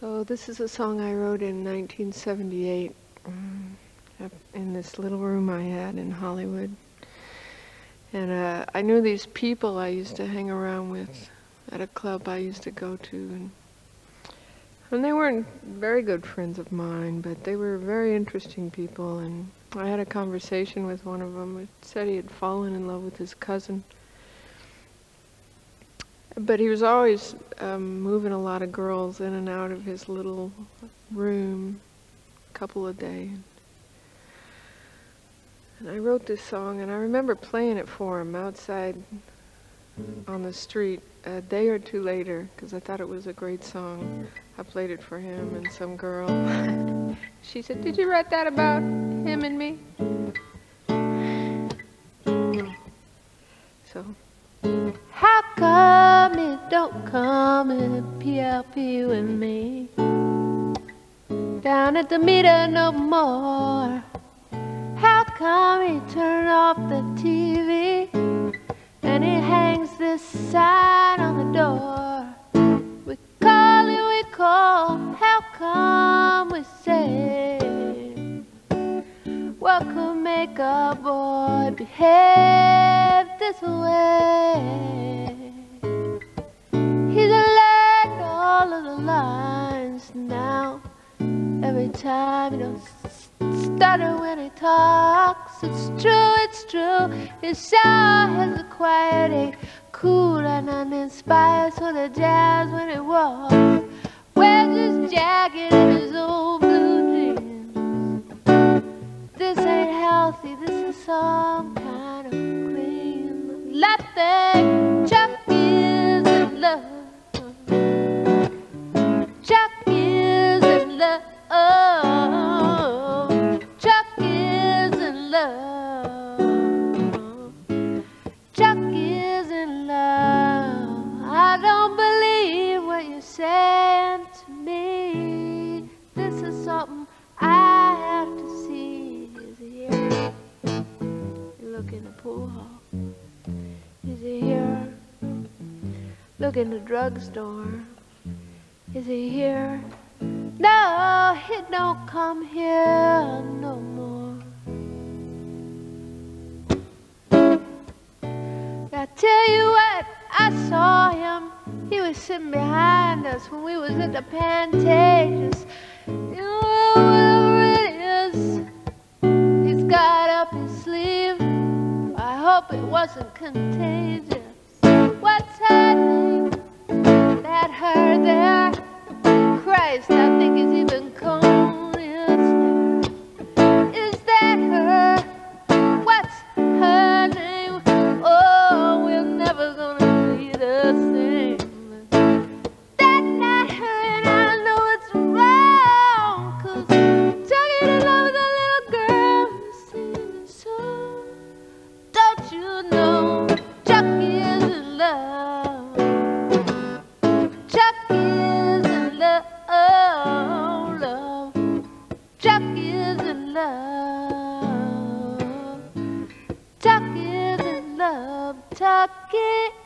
So this is a song I wrote in 1978 um, in this little room I had in Hollywood. And uh, I knew these people I used to hang around with at a club I used to go to. And, and they weren't very good friends of mine, but they were very interesting people. And I had a conversation with one of them who said he had fallen in love with his cousin. But he was always um, moving a lot of girls in and out of his little room, a couple a day. And I wrote this song, and I remember playing it for him outside on the street a day or two later, because I thought it was a great song. I played it for him and some girl. she said, Did you write that about him and me? So, how come don't come in PLP with me? Down at the meter no more. How come he turn off the TV and he hangs this sign on the door? We call it, we call. How come we say what could make a boy behave this way? When he talks. It's true, it's true. His shower has a quieting, cool and uninspired sort of jazz when he walks. Wears his jacket and his old blue jeans. This ain't healthy. This is some kind of cream. Nothing. Love. Chuck E's in love. I don't believe what you're saying to me. This is something I have to see. Is he here? Look in the pool hall. Is he here? Look in the drugstore. Is he here? No, he don't come here no more. Tell you what, I saw him. He was sitting behind us when we was at the Pantages. You know, whatever it is, he's got up his sleeve. I hope it wasn't contagious. Love. Chuck E's in love. Chuck E's